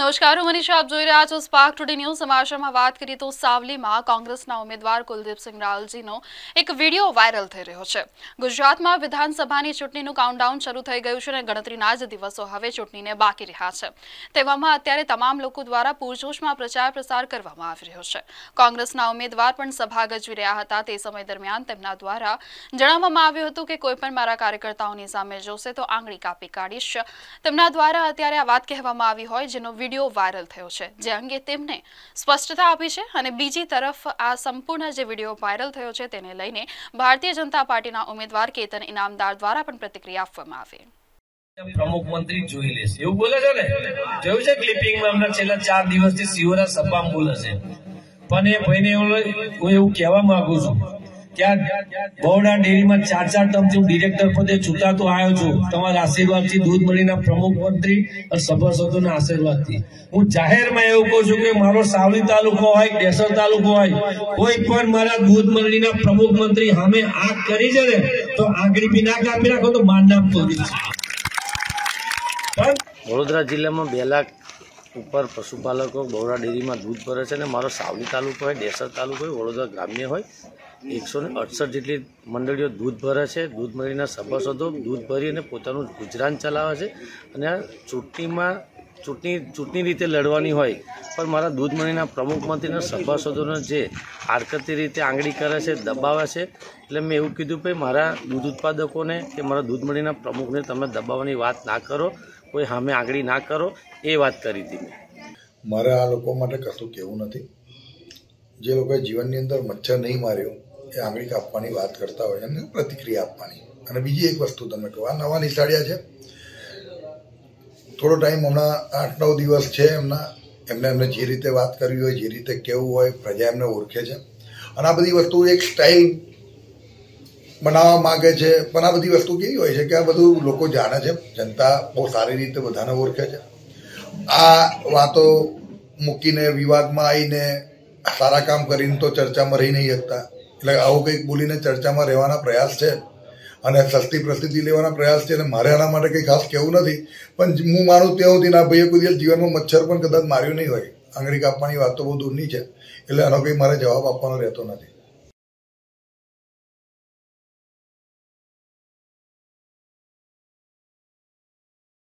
નમસ્કાર, હું મનીષા, આપ જોઈ રહ્યા છો સ્પાર્ક ટુડે ન્યૂઝ સમાચારમાં વાત કરીએ તો સાવલીમાં કોંગ્રેસના ઉમેદવાર કુલદીપસિંહ રાવલજીનો એક વીડિયો વાયરલ થઈ રહ્યો છે. ગુજરાતમાં વિધાનસભાની ચૂંટણીનું કાઉન્ટડાઉન શરૂ થઈ ગયું છે અને ગણતરીના જ દિવસો હવે ચૂંટણીને બાકી રહ્યા છે. તેવામાં અત્યારે તમામ લોકો દ્વારા પૂરજોશમાં પ્રચાર પ્રસાર કરવામાં આવી રહ્યો છે. કોંગ્રેસના ઉમેદવાર પણ સભા ગજવી રહ્યા હતા. તે સમય દરમિયાન તેમના દ્વારા જણાવવામાં આવ્યું હતું કે કોઈ પણ મારા કાર્યકર્તાઓની સામે જોશે તો આંગળી કાપી કાઢીશ. તેમના દ્વારા અત્યારે આ વાત કહેવામાં આવી હોય, જેનો વીડિયો વાયરલ થયો છે, જે અંગે તેમને સ્પષ્ટતા આપી છે અને બીજી તરફ આ સંપૂર્ણ જે વીડિયો વાયરલ થયો છે તેને લઈને ભારતીય જનતા પાર્ટીના ઉમેદવાર કેતન ઇનામદાર દ્વારા પણ પ્રતિક્રિયા આપવામાં આવી. પ્રમુખ મંત્રી જોઈ લેશે એવું બોલે છે ને? જોયું છે ક્લિપિંગમાં હમણાં છેલ્લા ચાર દિવસથી સિવોરા સભામાં બોલે છે. પણ એ ભાઈને હું એવું કહેવા માંગુ છું આ બહોળા ડેરીમાં ચાર ચાર ટર્મથી હું ડિરેક્ટર પદે ચૂંટાતો આવ્યો છું. તમારા આશીર્વાદથી દૂધ મળીના પ્રમુખ મંત્રી અને સભાસદોના આશીર્વાદથી. હું જાહેરમાં એવું કહું છું કે મારો સાવલી તાલુકો હોય ડેસર તાલુકો હોય, કોઈ પણ મારા દૂધ મંડળીના પ્રમુખ મંત્રી સામે આગ કરી છે ને, તો આગળ બી ના કાપી રાખો તો માર નામ તોડી વડોદરા જિલ્લામાં બે લાખ ઉપર પશુપાલકો બહોળા ડેરીમાં દૂધ ભરે છે અને મારો સાવલી તાલુકો હોય ડેસર તાલુકો હોય, વડોદરા ગ્રામ્ય હોય એકસો ને અડસઠ જેટલી મંડળીઓ દૂધ ભરે છે. દૂધ મંડળીના સભાસદો દૂધ ભરી અને પોતાનું ગુજરાન ચલાવે છે. અને આ ચૂંટણીમાં ચૂંટણી ચૂંટણી રીતે લડવાની હોય, પણ મારા દૂધ મંડળીના પ્રમુખ મંત્રીના સભાસદોને જે આડકતી રીતે આંગળી કરે છે, દબાવે છે, એટલે મેં એવું કીધું કે મારા દૂધ ઉત્પાદકોને કે મારા દૂધ મંડળીના પ્રમુખને તમે દબાવવાની વાત ના કરો, કોઈ સામે આંગળી ના કરો, એ વાત કરી હતી મેં. મારે આ લોકો માટે કશું કહેવું નથી. જે લોકોએ જીવનની અંદર મચ્છર નહીં માર્યો એ આંગળી કાપવાની વાત કરતા હોય એમને પ્રતિક્રિયા આપવાની. અને બીજી એક વસ્તુ તમે કહો, આ નવા નિશાળ્યા છે. થોડો ટાઈમ હમણાં આઠ નવ દિવસ છે એમના, એમને એમને જે રીતે વાત કરવી હોય, જે રીતે કેવું હોય, પ્રજા એમને ઓળખે છે. અને આ બધી વસ્તુ એક સ્ટાઇલ બનાવવા માંગે છે. પણ આ બધી વસ્તુ કેવી હોય છે કે આ બધું લોકો જાણે છે. જનતા બહુ સારી રીતે બધાને ઓળખે છે. આ વાતો મૂકીને, વિવાદમાં આવીને સારા કામ કરીને તો ચર્ચામાં રહી નહીં શકતા. એટલે આવું કંઈક બોલીને ચર્ચામાં રહેવાના પ્રયાસ છે અને સસ્તી પ્રસિદ્ધિ લેવાના પ્રયાસ છે અને મારે આના માટે કંઈ ખાસ કહેવું નથી. પણ હું માનું ત્યાં સુધી ના ભાઈએ કોઈ દિવસ જીવનમાં મચ્છર પણ કદાચ માર્યું નહીં હોય. આંગળી કાપવાની વાત તો બહુ દૂરની છે. એટલે આનો કંઈ મારે જવાબ આપવાનો રહેતો નથી.